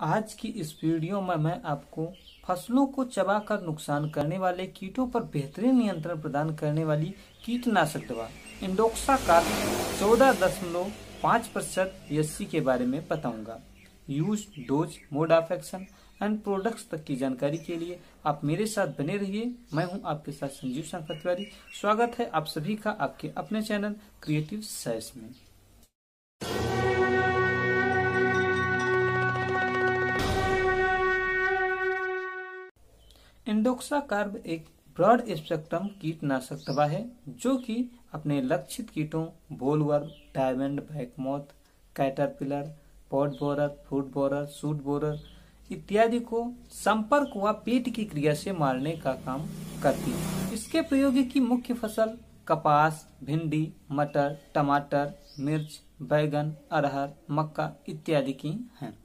आज की इस वीडियो में मैं आपको फ़सलों को चबाकर नुकसान करने वाले कीटों पर बेहतरीन नियंत्रण प्रदान करने वाली कीटनाशक दवा, इंडोक्सा का चौदह दशमलव पाँच प्रतिशत एस के बारे में बताऊँगा। Use dose mode of action and products तक की जानकारी के लिए आप मेरे साथ बने रहिए। मैं हूँ आपके साथ संजीव शंकर तिवारी। स्वागत है आप सभी का आपके अपने चैनल क्रिएटिव साइंस में। इंडोक्सा कार्ब एक ब्रॉड स्पेक्ट्रम कीटनाशक दवा है, जो कि अपने लक्षित कीटों bollworm diamond back moth caterpillar, pod borer, fruit borer, shoot borer इत्यादि को संपर्क व पेट की क्रिया से मारने का काम करती है। इसके प्रयोग की मुख्य फ़सल कपास, भिंडी, मटर, टमाटर, मिर्च, बैगन, अरहर, मक्का इत्यादि की हैं।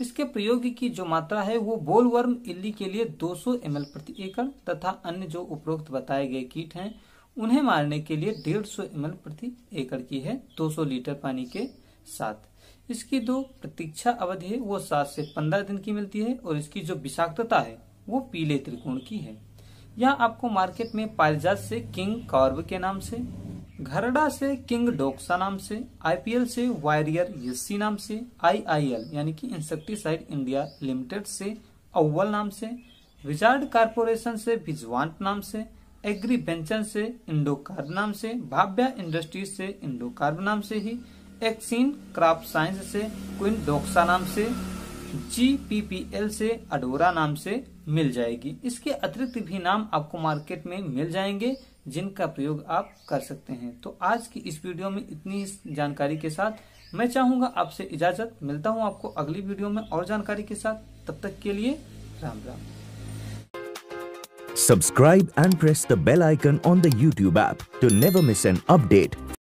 इसके प्रयोग की जो मात्रा है वो बोलवर्म इल्ली के लिए 200 ml प्रति एकड़ तथा अन्य जो उपरोक्त बताए गए कीट हैं, उन्हें मारने के लिए 150 ml प्रति एकड़ की है 200 लीटर पानी के साथ। इसकी जो प्रतीक्षा अवधि है, वो सात से पंद्रह दिन की मिलती है और इसकी जो विषाक्तता है, वो पीले त्रिकोण की है। यह आपको मार्केट में पारिजात से किंग कॉर्ब के नाम से घरडा से किंग डोक्सा नाम से, आईपीएल से वायरियर यस्सी नाम से, आईआईएल यानी कि इंसेक्टिसाइड इंडिया लिमिटेड से, अव्वल नाम से, विजार्ड कारपोरेशन से भिजवांट नाम से एग्री बेंचन से इंडोकार्ब नाम से भाव्या इंडस्ट्रीज़ से इंडोकार्ब नाम से ही, एक्सीन क्राफ्ट साइंस से, क्विन डोक्सा नाम से जी से अडोरा नाम से मिल जाएगी। इसके अतिरिक्त भी नाम आपको मार्केट में मिल जाएँगे, जिनका प्रयोग आप कर सकते हैं। तो आज की इस वीडियो में इतनी जानकारी के साथ। मैं चाहूँगा आपसे इजाज़त। मिलता हूँ आपको अगली वीडियो में और जानकारी के साथ। तब तक के लिए Ram Ram. Subscribe and press the bell icon on the YouTube app to never miss an update.